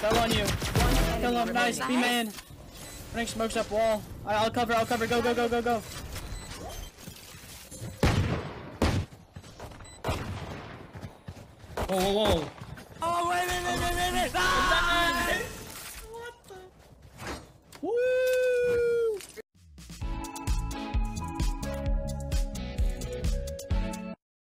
Fell on you. Kill him. Nice. Be man. Running smokes up wall. I- I'll cover. I'll cover. Go, go, go, go, go. Whoa, whoa, whoa. Oh, wait, wait, wait, wait, wait, wait. Ah! Woo!